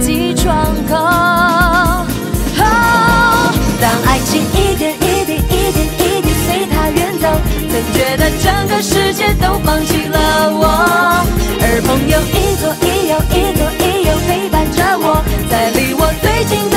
自己创造。当爱情一点一滴、一点一滴随它远走，曾觉得整个世界都放弃了我，而朋友一左一右、一左一右陪伴着我，在离我最近。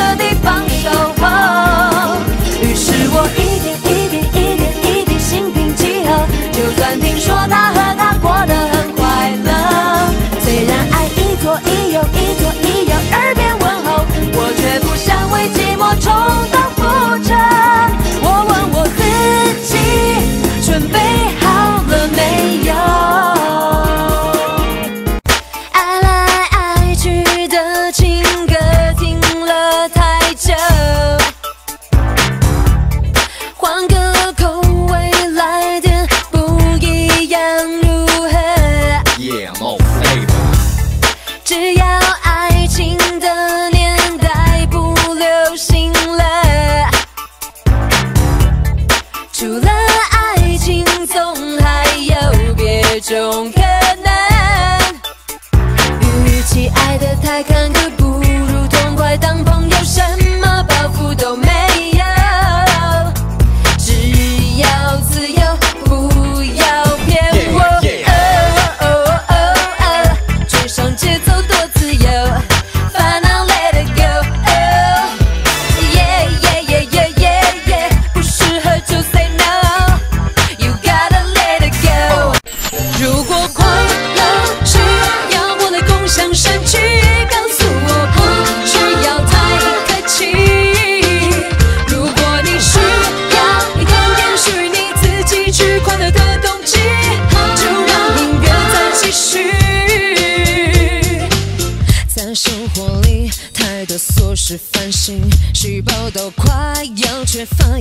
要缺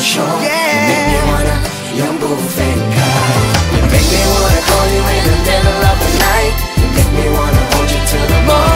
show. Yeah. You make me wanna young boo thank God You make me wanna call you in the middle of the night. You make me wanna hold you till the morning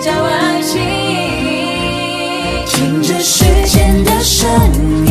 叫爱情。听着时间的声音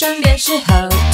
身边时候。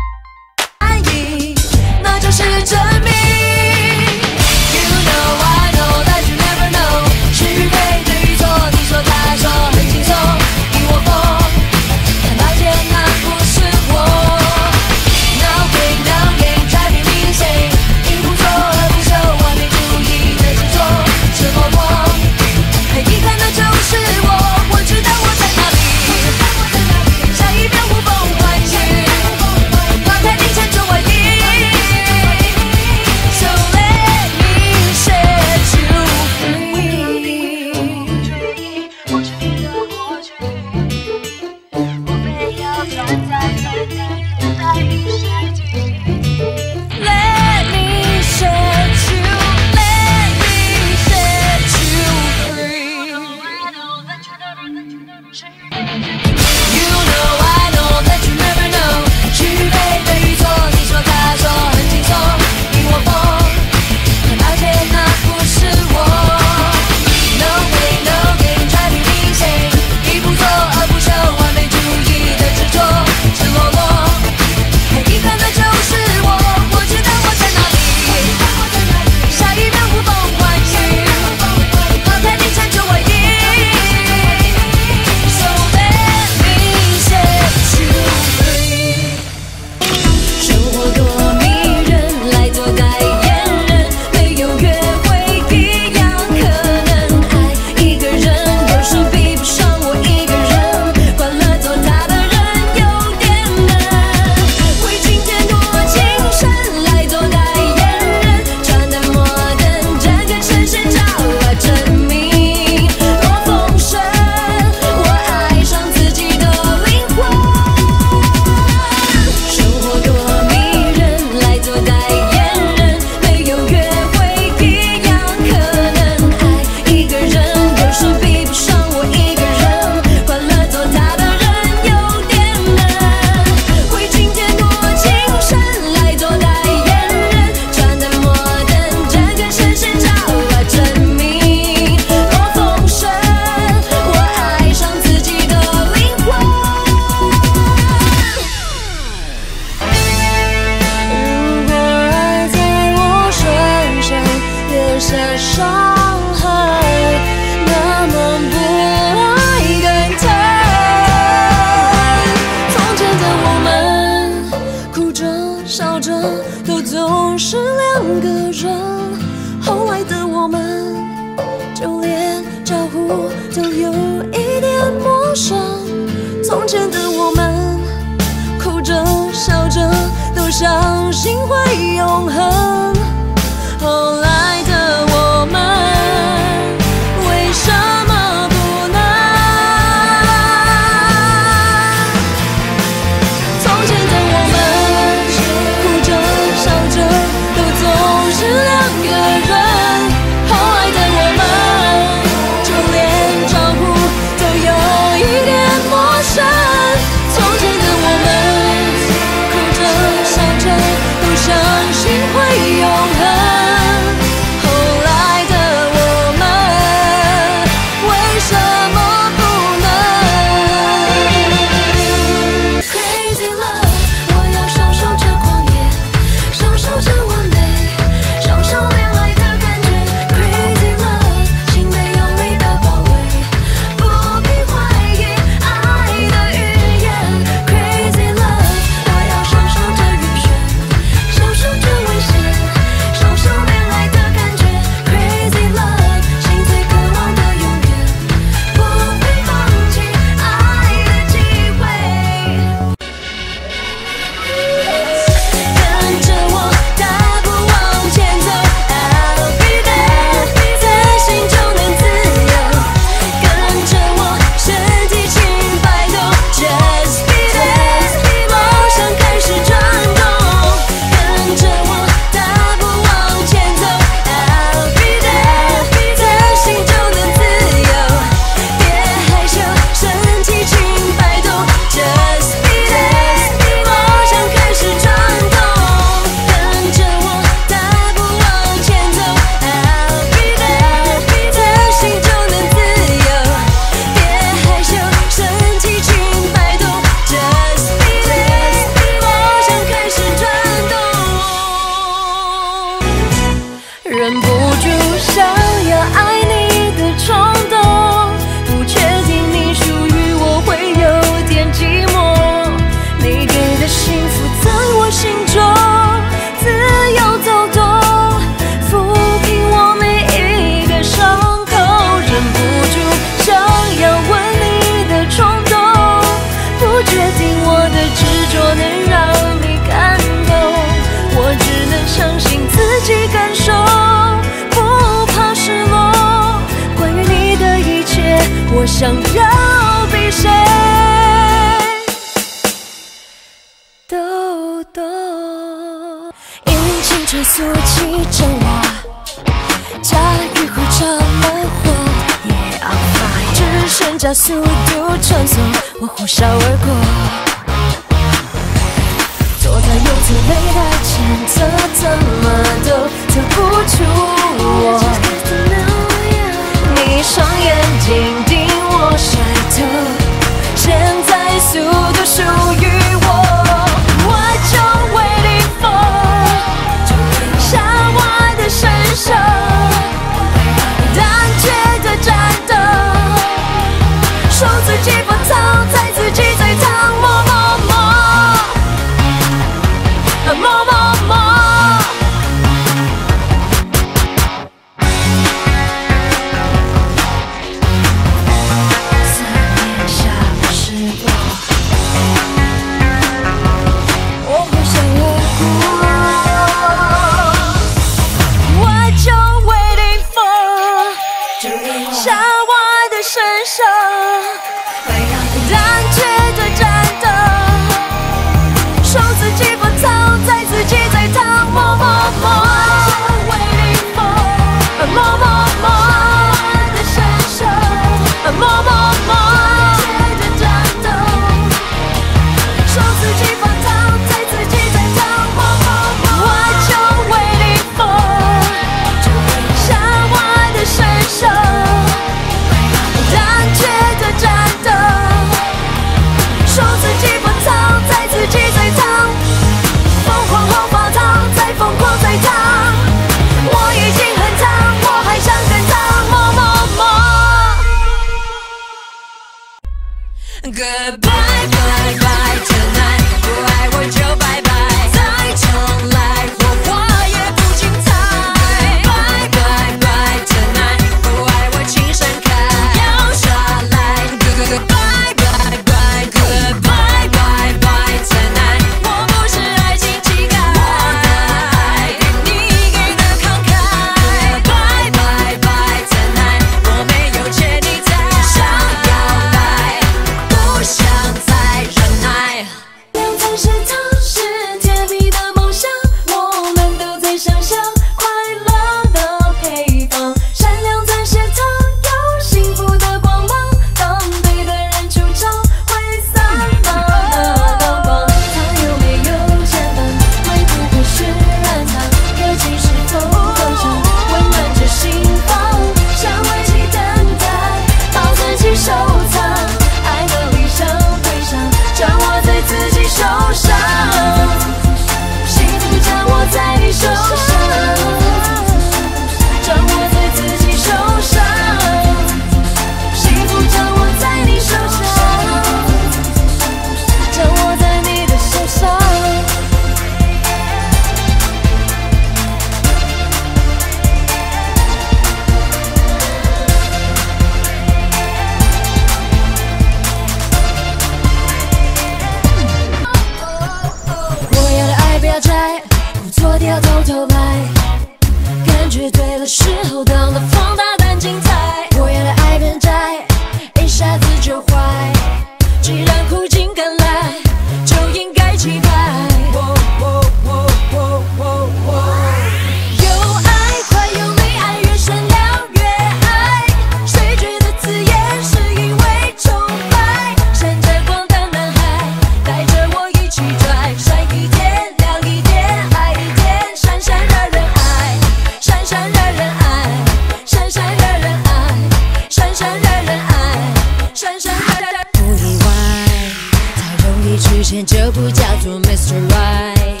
你之前就不叫做 Mr. Right，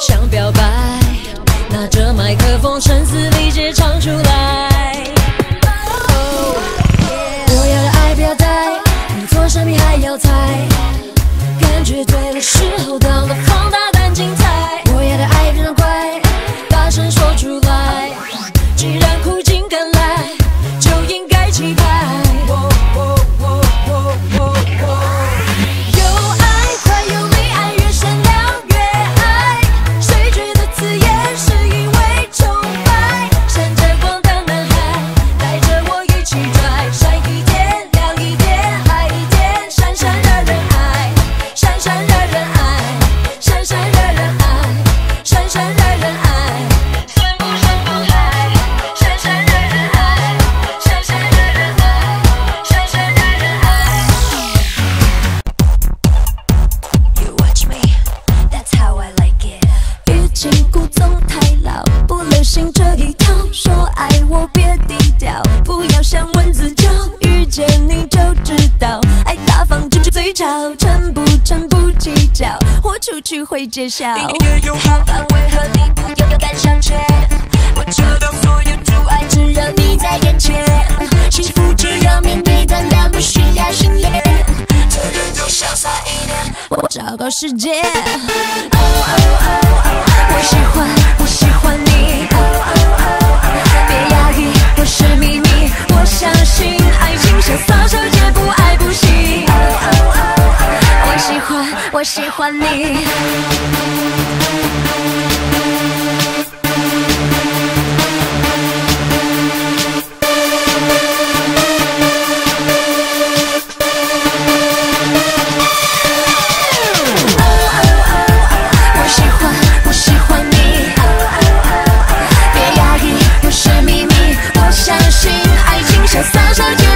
想表白，拿着麦克风，声嘶力竭唱出来。我要的爱不要太，你做什么还要猜？感觉对的时候。聚会介绍喜欢你。oh oh oh oh 我喜欢我喜欢你 oh oh oh oh 别压抑不是秘密我相信爱情潇洒小姐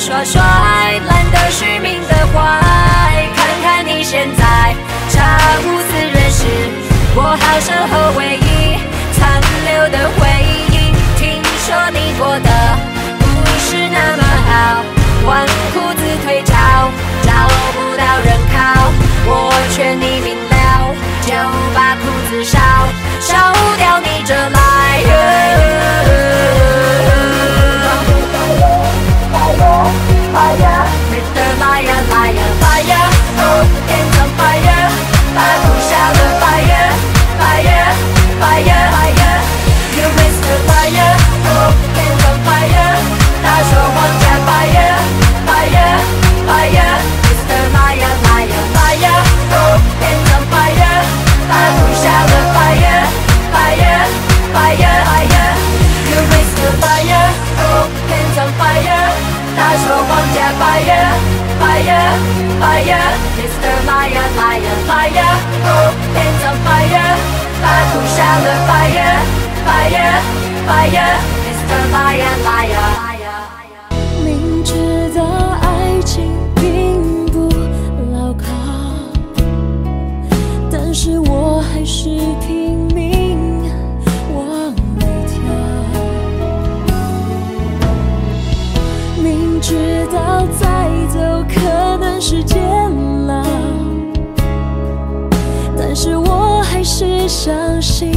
耍帅，懒得虚名的坏。看看你现在，超乎四人世。我好想和回忆，残留的回忆。听说你过得不是那么好，纨绔子退潮，找不到人靠。我劝你明了，就把裤子烧，烧掉你这烂。fire. firemrmyya fire. 明知道爱情并不牢靠但是我还是相信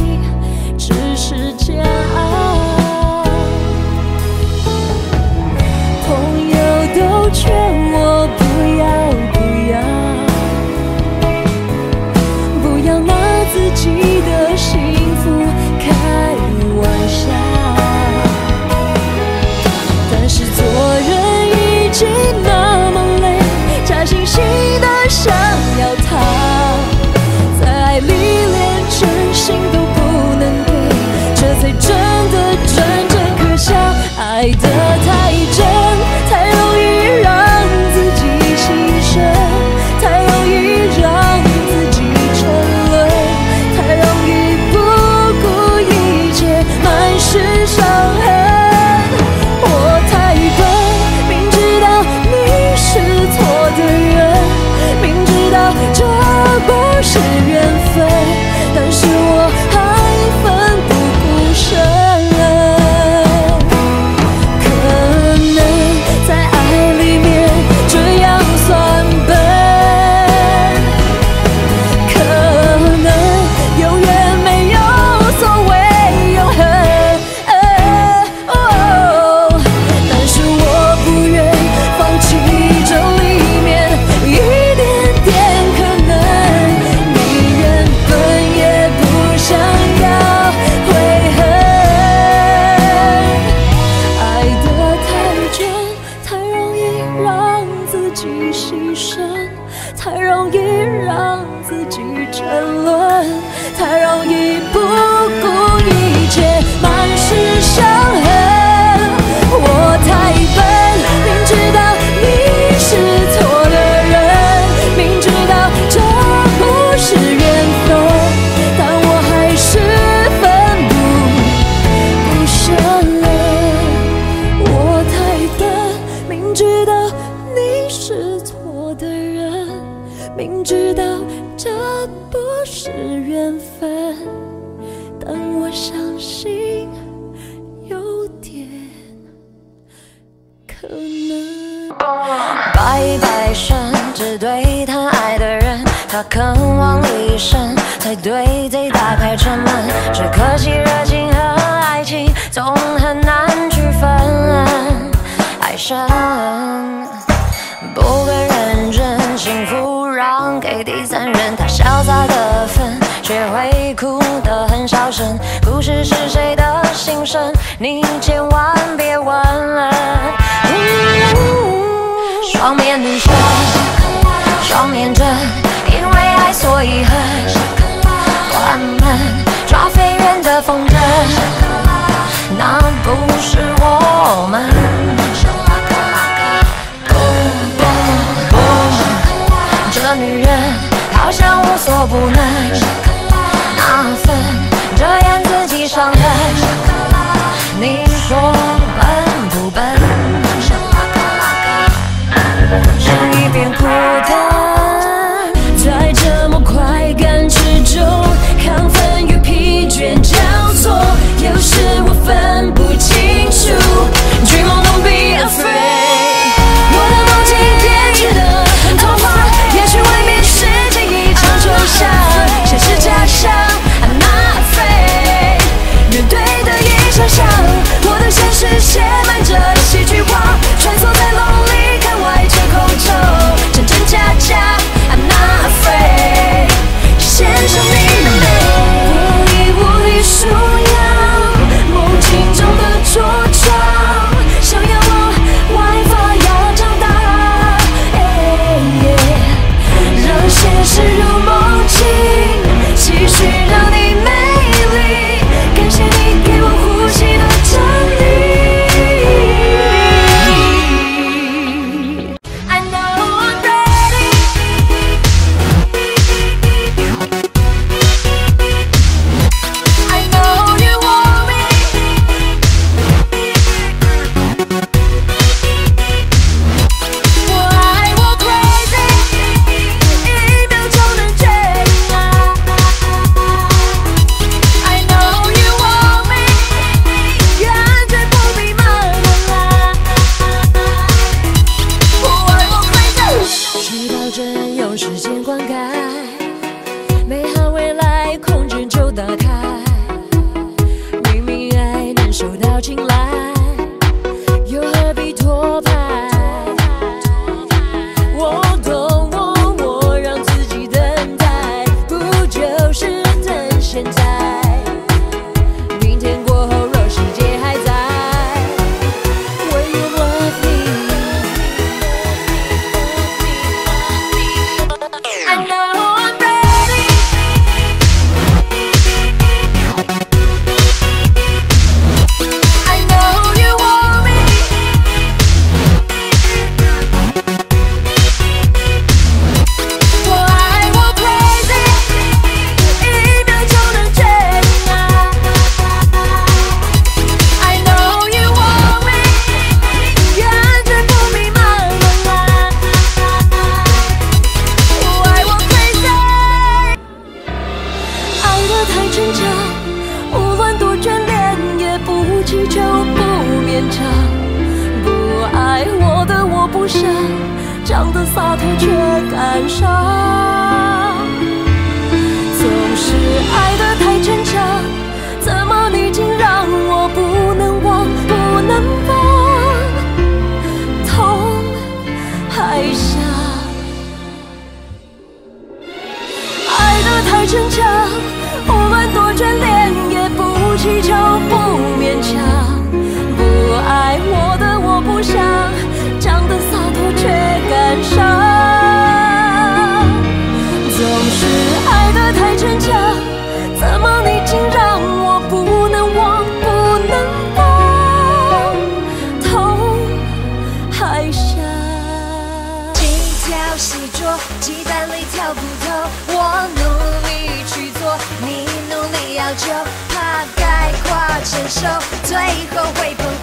手，最后会不？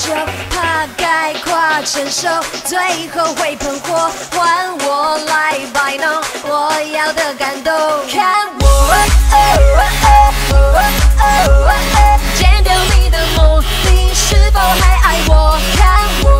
就怕概括承受，最后会喷火，换我来摆弄，我要的感动。看我，剪掉你的梦，你是否还爱我？看我。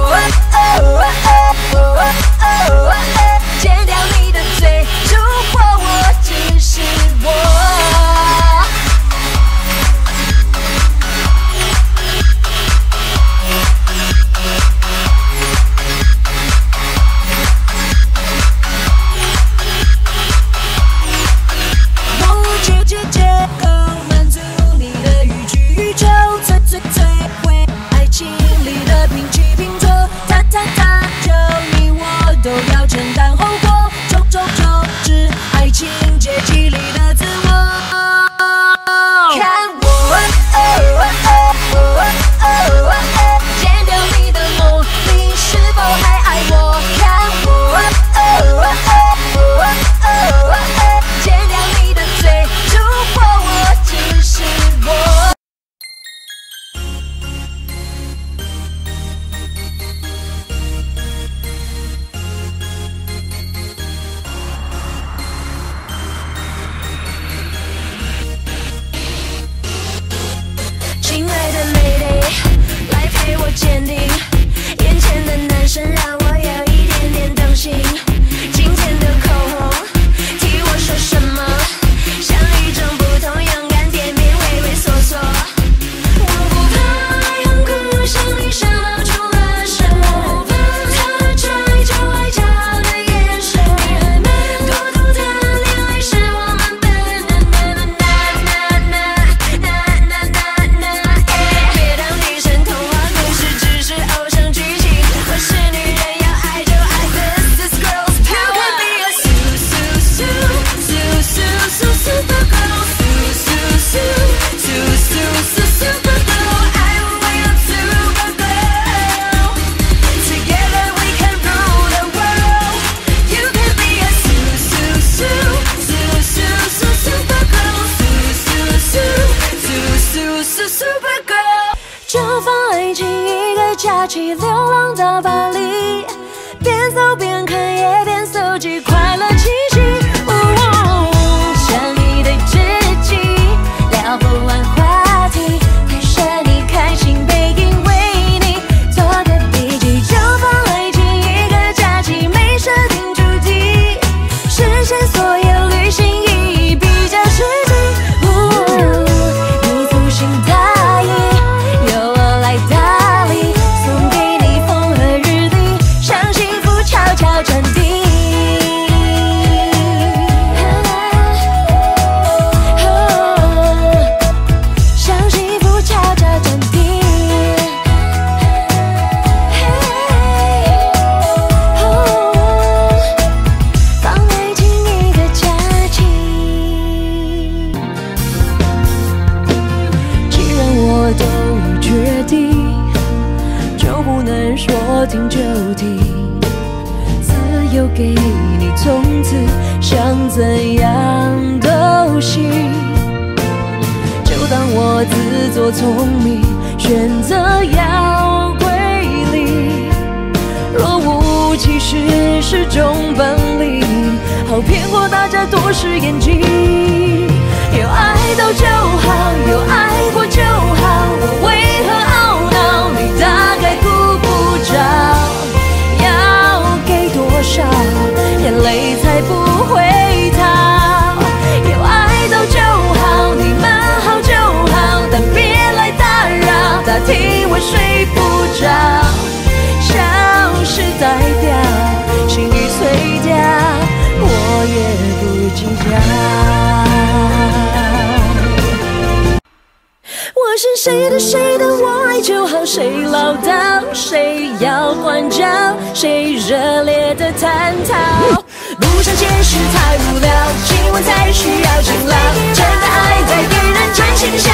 谁要关照，谁热烈的探讨。不想解释太无聊，亲吻才需要勤劳，真的爱在给人真心笑。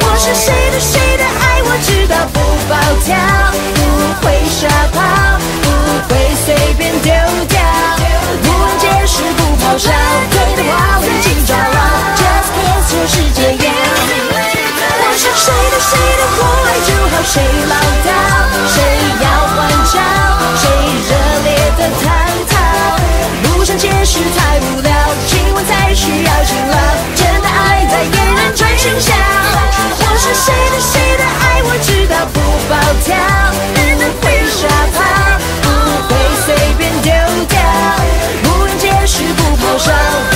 我是谁的谁的爱，我知道不保跳，不会吓跑，不会随便丢掉。不问解释不咆哮，对的话会抓牢。Just kiss 全世界。谁唠叨，谁要欢照，谁热烈的探讨，不想解释太无聊，亲吻才需要勤劳，真的爱在别人转身笑，我是谁的谁的爱我知道不保票，不们会傻跑，不会随便丢掉，不愿解释不抛售。